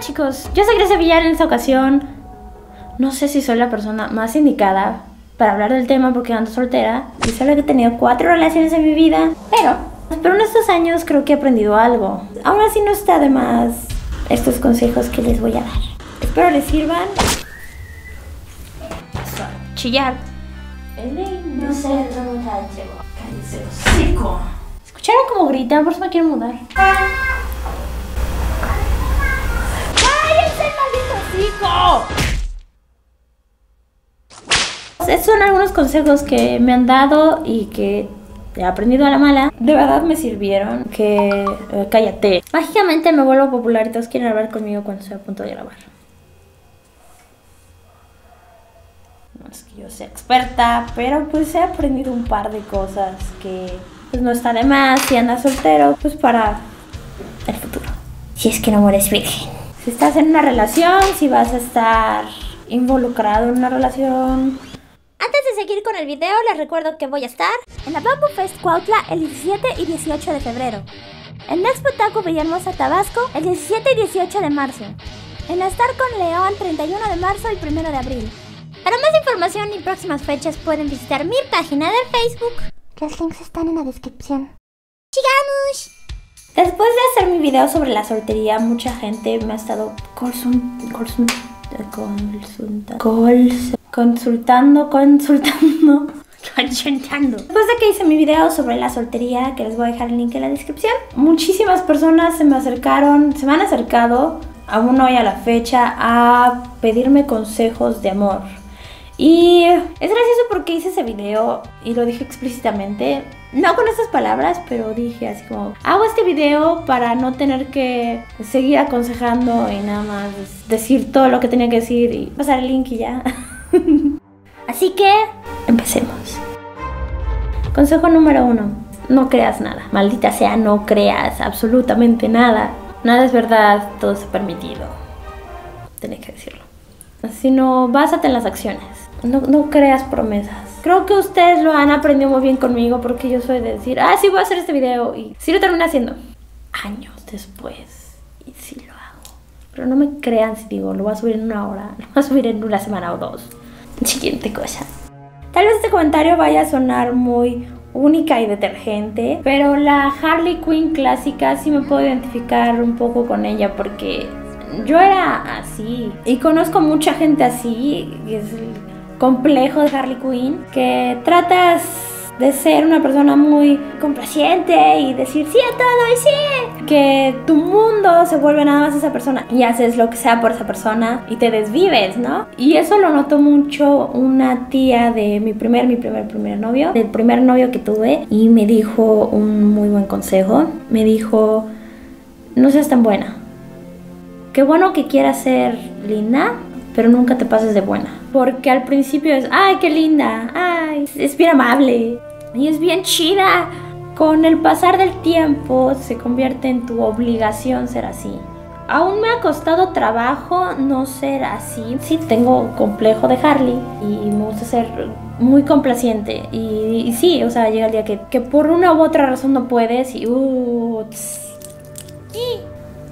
Chicos, yo soy Grecia Villar en esta ocasión. No sé si soy la persona más indicada para hablar del tema porque ando soltera y solo que he tenido cuatro relaciones en mi vida, pero, pero en estos años creo que he aprendido algo. Aún así no está de más estos consejos que les voy a dar. Espero les sirvan. Eso, chillar. No sé. ¿Escucharon cómo gritan? Por eso me quiero mudar. ¡Cállense, maldito hocico! Estos son algunos consejos que me han dado y que he aprendido a la mala. De verdad me sirvieron. Que eh, cállate. Mágicamente me vuelvo popular y todos quieren hablar conmigo cuando estoy a punto de grabar. No es que yo sea experta, pero pues he aprendido un par de cosas que pues no está de más si andas soltero, pues para el futuro. Si es que no mueres virgen. Si estás en una relación, si vas a estar involucrado en una relación, antes de seguir con el video, les recuerdo que voy a estar en la Bamboo Fest Cuautla el 17 y 18 de febrero, en la Expo Taco Villahermosa, Tabasco el 17 y 18 de marzo, en la Star con León 31 de marzo y 1 de abril. Para más información y próximas fechas pueden visitar mi página de Facebook. Los links están en la descripción. ¡Sigamos! Después de hacer mi video sobre la soltería, mucha gente me ha estado consultando, consultando, consultando, consultando. Después de que hice mi video sobre la soltería, que les voy a dejar el link en la descripción, muchísimas personas se me acercaron, se me han acercado, aún hoy a la fecha, a pedirme consejos de amor. Y es gracioso porque hice ese video y lo dije explícitamente. No con estas palabras, pero dije así como, hago este video para no tener que seguir aconsejando y nada más decir todo lo que tenía que decir y pasar el link y ya. así que, empecemos. Consejo número uno, no creas nada. Maldita sea, no creas absolutamente nada. Nada es verdad, todo es permitido. Tenía que decirlo. Sino, básate en las acciones no, creas promesas. Creo que ustedes lo han aprendido muy bien conmigo porque yo soy de decir, ah, sí voy a hacer este video y sí lo termino haciendo. Años después. Y sí lo hago. Pero no me crean si digo, lo voy a subir en una hora, lo voy a subir en una semana o dos. Siguiente cosa. Tal vez este comentario vaya a sonar muy única y detergente, pero la Harley Quinn clásica sí me puedo identificar un poco con ella porque yo era así y conozco mucha gente así, es complejo de Harley Quinn, que tratas de ser una persona muy complaciente y decir sí a todo y sí. Que tu mundo se vuelve nada más esa persona y haces lo que sea por esa persona y te desvives, ¿no? Y eso lo notó mucho una tía de mi primer, mi primer, primer novio, del primer novio que tuve y me dijo un muy buen consejo. Me dijo, no seas tan buena. Qué bueno que quieras ser linda, pero nunca te pases de buena. Porque al principio es, ay, qué linda, ay, es bien amable y es bien chida. Con el pasar del tiempo se convierte en tu obligación ser así. Aún me ha costado trabajo no ser así. Sí, tengo complejo de Harley y me gusta ser muy complaciente. Y, sí, o sea, llega el día que, que, por una u otra razón no puedes y, uh, y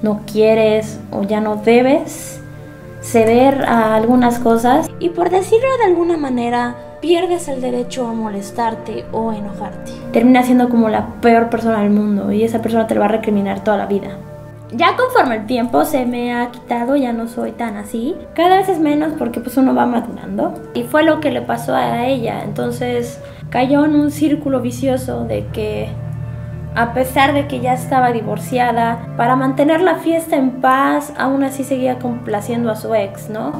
no quieres o ya no debes ceder a algunas cosas y por decirlo de alguna manera pierdes el derecho a molestarte o enojarte. Termina siendo como la peor persona del mundo y esa persona te va a recriminar toda la vida. Ya conforme el tiempo se me ha quitado, ya no soy tan así. Cada vez es menos porque pues uno va madurando. Y fue lo que le pasó a ella. Entonces cayó en un círculo vicioso de que a pesar de que ya estaba divorciada, para mantener la fiesta en paz, aún así seguía complaciendo a su ex, ¿no?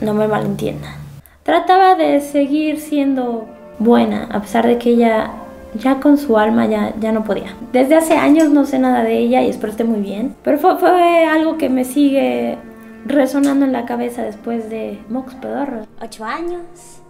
No me malentiendan. Trataba de seguir siendo buena, a pesar de que ella ya con su alma ya, ya no podía. Desde hace años no sé nada de ella y espero esté muy bien, pero fue, fue algo que me sigue resonando en la cabeza después de Mox Pedorro. Ocho años.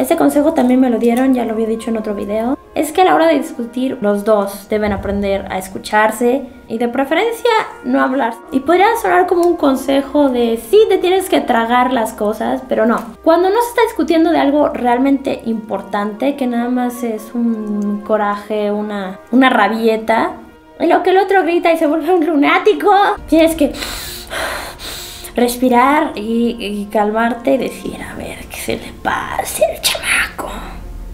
Este consejo también me lo dieron, ya lo había dicho en otro video es que a la hora de discutir los dos deben aprender a escucharse y de preferencia no hablar. Y podría sonar como un consejo de sí, te tienes que tragar las cosas, pero no. Cuando no se está discutiendo de algo realmente importante, que nada más es un coraje, una, una rabieta, En lo que el otro grita y se vuelve un lunático, tienes que respirar y, y calmarte y decir, a ver, ¿qué se le pasa al chamaco?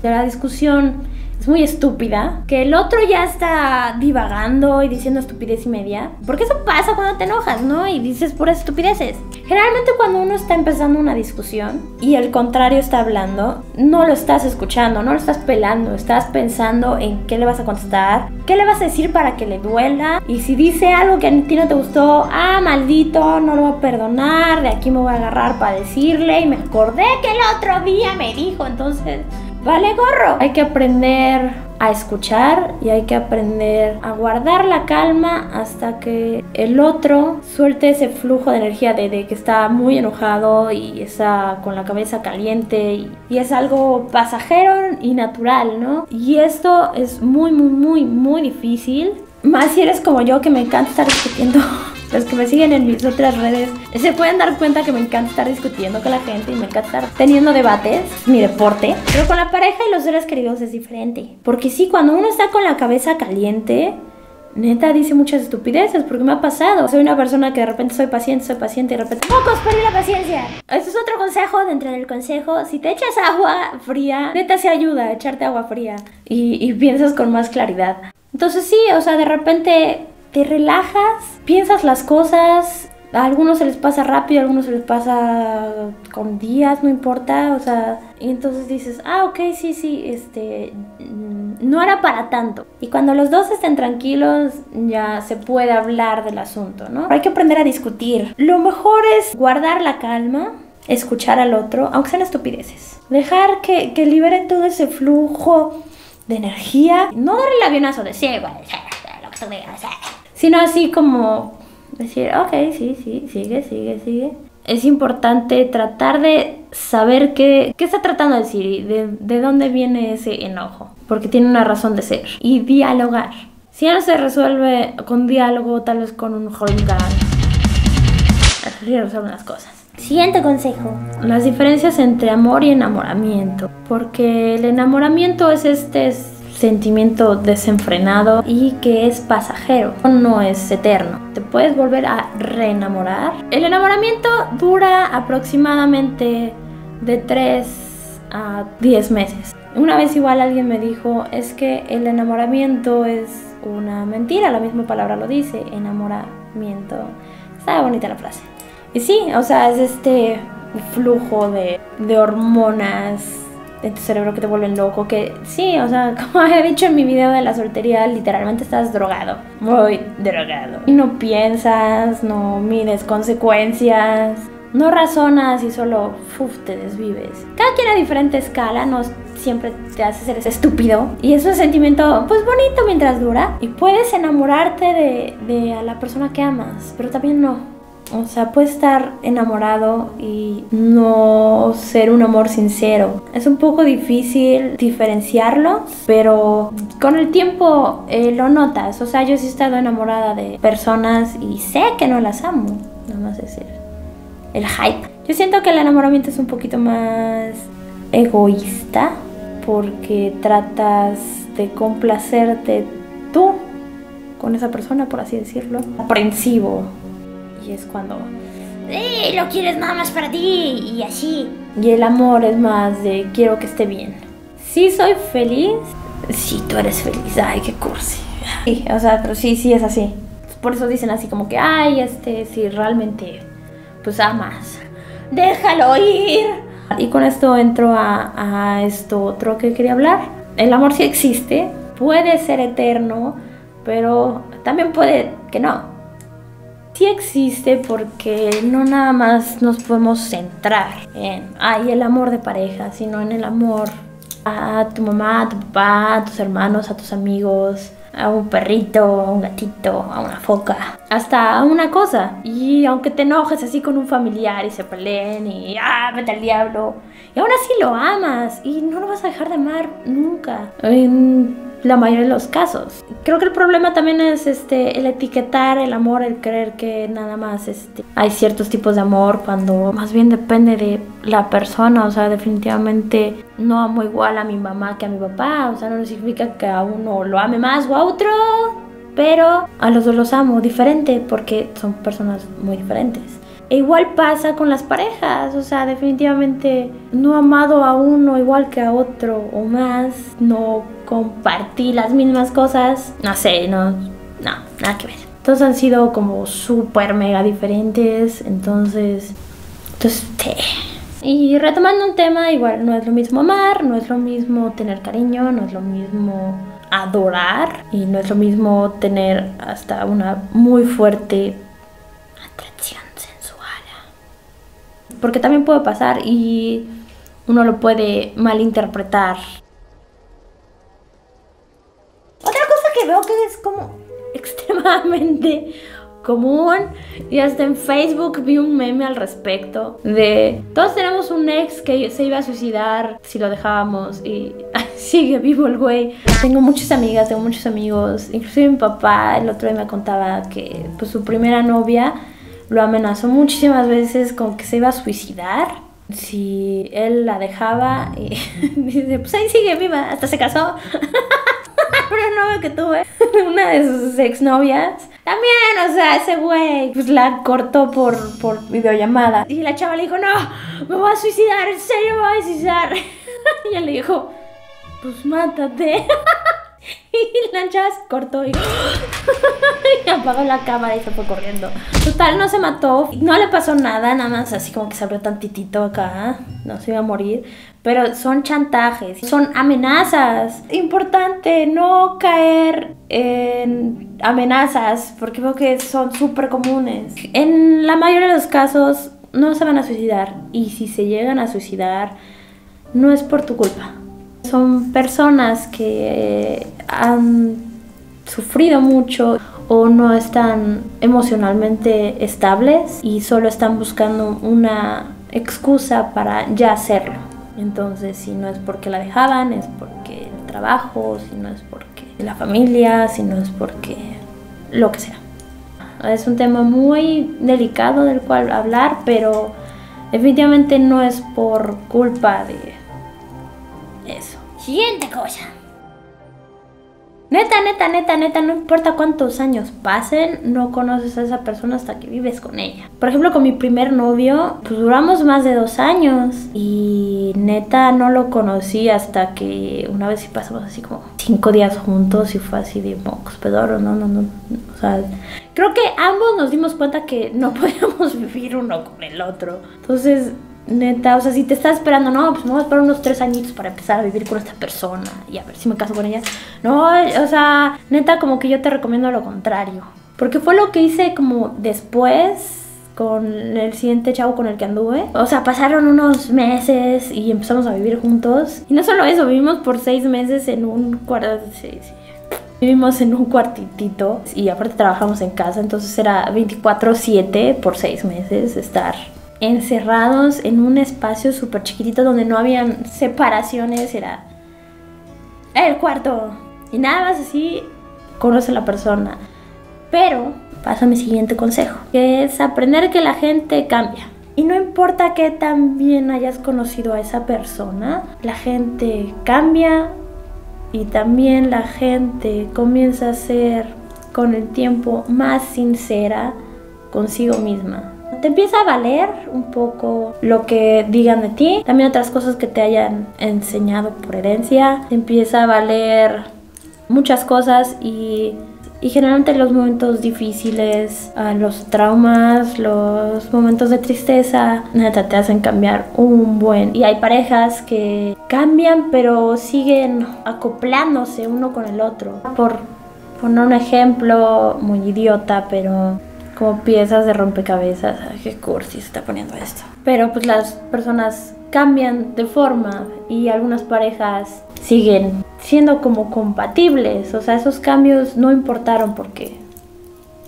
De la discusión muy estúpida, que el otro ya está divagando y diciendo estupidez y media, porque eso pasa cuando te enojas, ¿no? Y dices puras estupideces. Generalmente cuando uno está empezando una discusión y el contrario está hablando, no lo estás escuchando, no lo estás pelando, estás pensando en qué le vas a contestar, qué le vas a decir para que le duela, y si dice algo que a ti no te gustó, ah, maldito, no lo voy a perdonar, de aquí me voy a agarrar para decirle y me acordé que el otro día me dijo, entonces vale gorro. Hay que aprender a escuchar y hay que aprender a guardar la calma hasta que el otro suelte ese flujo de energía de, que está muy enojado y está con la cabeza caliente y, y es algo pasajero y natural, ¿no? Y esto es muy, muy, muy, muy difícil. Más si eres como yo que me encanta estar discutiendo los que me siguen en mis otras redes se pueden dar cuenta que me encanta estar discutiendo con la gente y me encanta estar teniendo debates, mi deporte. Pero con la pareja y los seres queridos es diferente. Porque sí, cuando uno está con la cabeza caliente, neta dice muchas estupideces, porque me ha pasado. Soy una persona que de repente soy paciente, soy paciente y de repente ¡Pocos, perdí la paciencia! Este es otro consejo dentro del consejo. Si te echas agua fría, neta se ayuda a echarte agua fría y, y piensas con más claridad. Entonces sí, o sea, de repente te relajas, piensas las cosas, a algunos se les pasa rápido, a algunos se les pasa con días, no importa, o sea, y entonces dices, ah, ok, sí, sí, este, no era para tanto. Y cuando los dos estén tranquilos, ya se puede hablar del asunto, ¿no? Hay que aprender a discutir. Lo mejor es guardar la calma, escuchar al otro, aunque sean estupideces. Dejar que, libere todo ese flujo de energía. No darle el avionazo de sí, güey, sino así como decir, ok, sí, sí, sigue, sigue, sigue. Es importante tratar de saber qué, qué está tratando de decir y de, de dónde viene ese enojo, porque tiene una razón de ser. Y dialogar. Si ya no se resuelve con diálogo, tal vez con un holgan, así resuelven las cosas. Siguiente consejo. Las diferencias entre amor y enamoramiento. Porque el enamoramiento es este sentimiento desenfrenado y que es pasajero, no es eterno. Te puedes volver a reenamorar. El enamoramiento dura aproximadamente de 3 a 10 meses. Una vez igual alguien me dijo, es que el enamoramiento es una mentira, la misma palabra lo dice, enamoramiento. Está bonita la frase. Y sí, o sea, es este flujo de, de hormonas en tu cerebro que te vuelven loco, que sí, o sea, como he dicho en mi video de la soltería, literalmente estás drogado, muy drogado. Y no piensas, no mides consecuencias, no razonas y solo uf, te desvives. Cada quien a diferente escala, no siempre te hace ser estúpido. Y es un sentimiento, pues bonito mientras dura. Y puedes enamorarte de, de a la persona que amas, pero también no. O sea, puedes estar enamorado y no ser un amor sincero. Es un poco difícil diferenciarlo, pero con el tiempo eh, lo notas. O sea, yo sí he estado enamorada de personas y sé que no las amo. Nada más es el, el hype. Yo siento que el enamoramiento es un poquito más egoísta porque tratas de complacerte tú con esa persona, por así decirlo. Aprensivo, y es cuando ¡Eh! Lo quieres nada más para ti y así. y el amor es más de quiero que esté bien. Sí soy feliz, sí tú eres feliz, ay qué cursi. Sí, o sea, pero sí, sí es así. Por eso dicen así como que, ay, este, si realmente, pues amas, déjalo ir. Y con esto entro a, a esto otro que quería hablar. El amor sí existe, puede ser eterno, pero también puede que no sí existe porque no nada más nos podemos centrar en ay, el amor de pareja, sino en el amor a tu mamá, a tu papá, a tus hermanos, a tus amigos, a un perrito, a un gatito, a una foca, hasta a una cosa. Y aunque te enojes así con un familiar y se peleen y ah, vete al diablo, y aún así lo amas y no lo vas a dejar de amar nunca. En la mayoría de los casos. Creo que el problema también es este el etiquetar el amor, el creer que nada más este hay ciertos tipos de amor cuando más bien depende de la persona, o sea, definitivamente no amo igual a mi mamá que a mi papá, o sea, no significa que a uno lo ame más o a otro pero a los dos los amo diferente porque son personas muy diferentes. E igual pasa con las parejas, o sea, definitivamente no amado a uno igual que a otro o más, no compartí las mismas cosas, no sé, no, no, nada que ver. Todos han sido como súper mega diferentes, entonces, entonces. Y retomando un tema, igual no es lo mismo amar, no es lo mismo tener cariño, no es lo mismo adorar y no es lo mismo tener hasta una muy fuerte atracción. Porque también puede pasar y uno lo puede malinterpretar. Otra cosa que veo que es como extremadamente común y hasta en Facebook vi un meme al respecto de todos tenemos un ex que se iba a suicidar si lo dejábamos y sigue vivo el güey. Tengo muchas amigas, tengo muchos amigos, inclusive mi papá el otro día me contaba que pues su primera novia lo amenazó muchísimas veces con que se iba a suicidar si él la dejaba y dice, pues ahí sigue viva, hasta se casó. Una novia que tuve, una de sus exnovias, también, o sea, ese güey, pues la cortó por, por videollamada. Y la chava le dijo, no, me voy a suicidar, en serio me voy a suicidar. y él le dijo, pues mátate. y la chava se cortó y, y apagó la cámara y se fue corriendo. Total, no se mató, no le pasó nada, nada más así como que se abrió tantitito acá, no se iba a morir. Pero son chantajes, son amenazas. Importante no caer en amenazas, porque creo que son súper comunes. En la mayoría de los casos no se van a suicidar y si se llegan a suicidar no es por tu culpa. Son personas que han sufrido mucho o no están emocionalmente estables y solo están buscando una excusa para ya hacerlo. Entonces, si no es porque la dejaban, es porque el trabajo, si no es porque la familia, si no es porque lo que sea. Es un tema muy delicado del cual hablar, pero definitivamente no es por culpa de. Siguiente cosa. Neta, neta, neta, neta, no importa cuántos años pasen, no conoces a esa persona hasta que vives con ella. Por ejemplo, con mi primer novio, pues duramos más de dos años y neta no lo conocí hasta que una vez sí pasamos así como cinco días juntos y fue así de mocos, pedoro, no, no, no, o sea, creo que ambos nos dimos cuenta que no podíamos vivir uno con el otro. Entonces, Neta, o sea, si te estás esperando, no, pues me voy a esperar unos tres añitos para empezar a vivir con esta persona y a ver si me caso con ella. No, o sea, neta, como que yo te recomiendo lo contrario. Porque fue lo que hice como después con el siguiente chavo con el que anduve. O sea, pasaron unos meses y empezamos a vivir juntos. Y no solo eso, vivimos por seis meses en un cuarto. Sí, sí. Vivimos en un cuartitito y aparte trabajamos en casa, entonces era 24/7 por seis meses estar encerrados en un espacio súper chiquitito donde no habían separaciones, era el cuarto. Y nada más así conoce a la persona. Pero pasa mi siguiente consejo, que es aprender que la gente cambia. Y no importa que también hayas conocido a esa persona, la gente cambia y también la gente comienza a ser con el tiempo más sincera consigo misma te empieza a valer un poco lo que digan de ti, también otras cosas que te hayan enseñado por herencia, te empieza a valer muchas cosas y, y generalmente los momentos difíciles, ah, los traumas, los momentos de tristeza, neta te hacen cambiar un buen. Y hay parejas que cambian pero siguen acoplándose uno con el otro. Por poner un ejemplo muy idiota, pero como piezas de rompecabezas. Ay, qué cursi se está poniendo esto. Pero pues las personas cambian de forma y algunas parejas siguen siendo como compatibles. O sea, esos cambios no importaron porque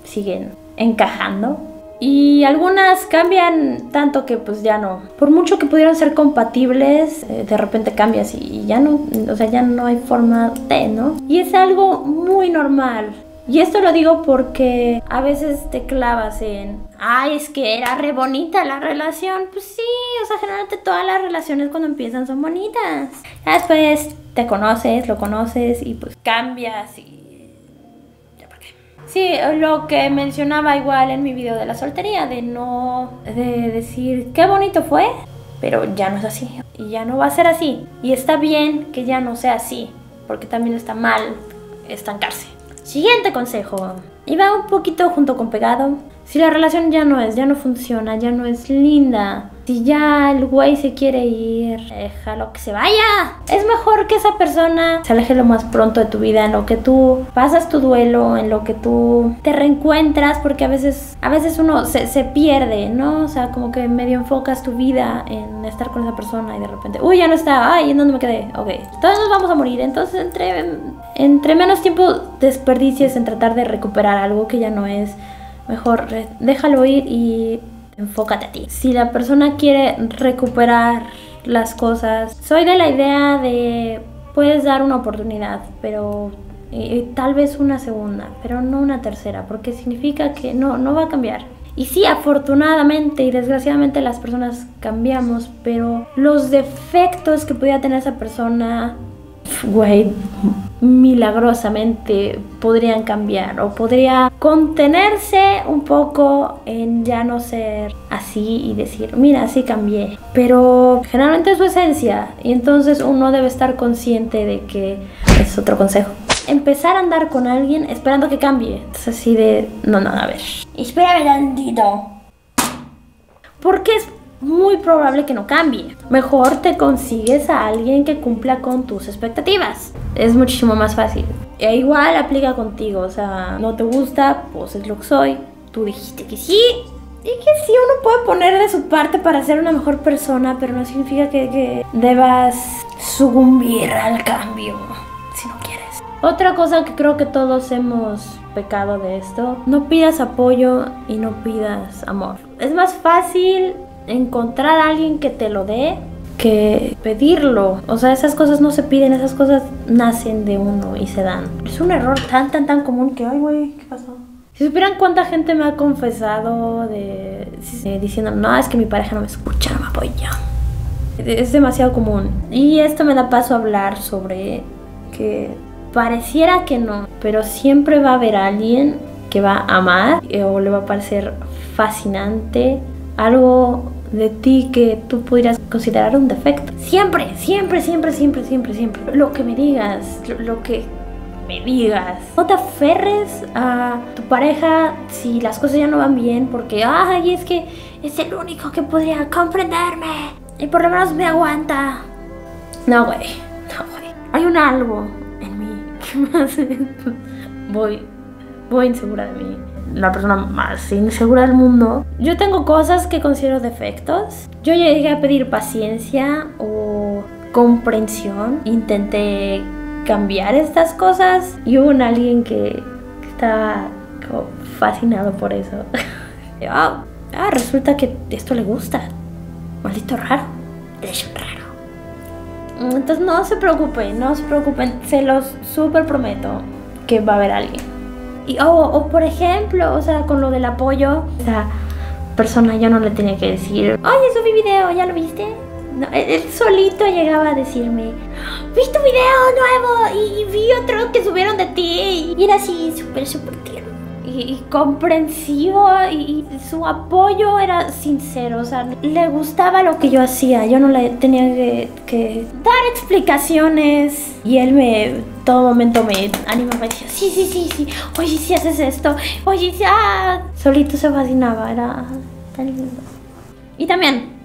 siguen encajando. Y algunas cambian tanto que pues ya no. Por mucho que pudieran ser compatibles, eh, de repente cambias y ya no, o sea, ya no hay forma de, ¿no? Y es algo muy normal. Y esto lo digo porque a veces te clavas en, ay, es que era re bonita la relación. Pues sí, o sea, generalmente todas las relaciones cuando empiezan son bonitas. Después te conoces, lo conoces y pues cambias y... ¿Ya para qué? Sí, lo que mencionaba igual en mi video de la soltería, de no, de decir, qué bonito fue, pero ya no es así. Y ya no va a ser así. Y está bien que ya no sea así, porque también está mal estancarse. Siguiente consejo. Y va un poquito junto con pegado. Si la relación ya no es, ya no funciona, ya no es linda, si ya el güey se quiere ir, déjalo que se vaya. Es mejor que esa persona se aleje lo más pronto de tu vida, en lo que tú pasas tu duelo, en lo que tú te reencuentras, porque a veces, a veces uno se, se pierde, ¿no? O sea, como que medio enfocas tu vida en estar con esa persona y de repente, uy, ya no está, ay, ¿en dónde me quedé? Ok, todos nos vamos a morir, entonces entre, entre menos tiempo desperdicies en tratar de recuperar algo que ya no es Mejor déjalo ir y enfócate a ti. Si la persona quiere recuperar las cosas, soy de la idea de puedes dar una oportunidad, pero tal vez una segunda, pero no una tercera, porque significa que no, no va a cambiar. Y sí, afortunadamente y desgraciadamente las personas cambiamos, pero los defectos que podía tener esa persona güey, milagrosamente podrían cambiar o podría contenerse un poco en ya no ser así y decir, mira, así cambié. Pero generalmente es su esencia y entonces uno debe estar consciente de que es otro consejo. Empezar a andar con alguien esperando que cambie. Es así de, no, no, a ver. Espérame tantito. Porque es muy probable que no cambie. Mejor te consigues a alguien que cumpla con tus expectativas. Es muchísimo más fácil. E igual aplica contigo, o sea, no te gusta, pues es lo que soy. Tú dijiste que sí. Y que sí, uno puede poner de su parte para ser una mejor persona, pero no significa que, que debas sucumbir al cambio si no quieres. Otra cosa que creo que todos hemos pecado de esto, no pidas apoyo y no pidas amor. Es más fácil encontrar a alguien que te lo dé que pedirlo. O sea, esas cosas no se piden, esas cosas nacen de uno y se dan. Es un error tan, tan, tan común que, ay, güey, ¿qué pasó? Si supieran cuánta gente me ha confesado de, diciendo, no, es que mi pareja no me escucha, no me apoya. Es demasiado común. Y esto me da paso a hablar sobre que pareciera que no, pero siempre va a haber alguien que va a amar o le va a parecer fascinante algo de ti que tú pudieras considerar un defecto. Siempre, siempre, siempre, siempre, siempre, siempre. Lo que me digas, lo, que me digas. No te aferres a tu pareja si las cosas ya no van bien porque, ay, es que es el único que podría comprenderme y por lo menos me aguanta. No, güey, no, güey. Hay un algo en mí que me hace... Voy, voy insegura de mí la persona más insegura del mundo. Yo tengo cosas que considero defectos. Yo llegué a pedir paciencia o comprensión. Intenté cambiar estas cosas y hubo un alguien que, está fascinado por eso. ah, ah, resulta que esto le gusta. Maldito raro. Es raro. Entonces no se preocupen, no se preocupen. Se los súper prometo que va a haber alguien. Y, o, por ejemplo, o sea, con lo del apoyo, esa persona yo no le tenía que decir, oye, subí video, ¿ya lo viste? No, él, solito llegaba a decirme, vi tu video nuevo y, vi otro que subieron de ti. Y era así, súper, súper tierno. Y, comprensivo y, su apoyo era sincero, o sea, le gustaba lo que yo hacía, yo no le tenía que, que dar explicaciones y él me todo momento me animaba y decía, sí, sí, sí, sí, oye, si haces esto, oye, si, ah, solito se fascinaba, era tan lindo. Y también,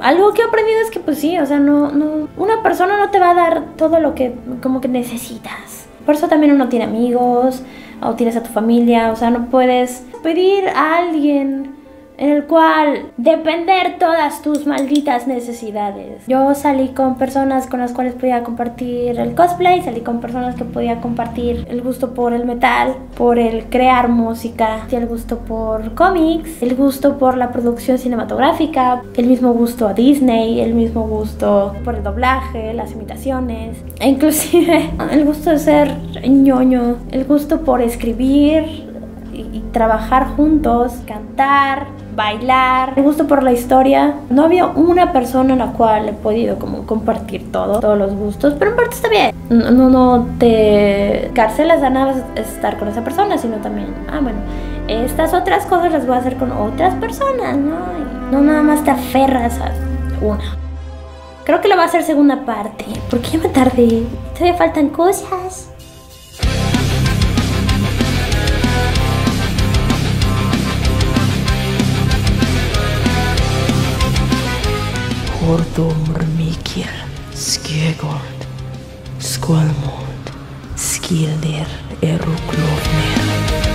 algo que he aprendido es que pues sí, o sea, no, no, una persona no te va a dar todo lo que como que necesitas. Por eso también uno tiene amigos, o tienes a tu familia, o sea, no puedes pedir a alguien en el cual depender todas tus malditas necesidades. Yo salí con personas con las cuales podía compartir el cosplay, salí con personas que podía compartir el gusto por el metal, por el crear música, el gusto por cómics, el gusto por la producción cinematográfica, el mismo gusto a Disney, el mismo gusto por el doblaje, las imitaciones, e inclusive el gusto de ser ñoño, el gusto por escribir, y trabajar juntos, cantar, bailar, el gusto por la historia. No había una persona en la cual he podido como compartir todo, todos los gustos, pero en parte está bien. No, no, te carcelas a nada estar con esa persona, sino también, ah, bueno, estas otras cosas las voy a hacer con otras personas, ¿no? No nada más te aferras a una. Creo que la va a hacer segunda parte, porque ya me tardé. Todavía faltan cosas. Ordomr mikil, skegord, skolmond, skildir eru klofnir.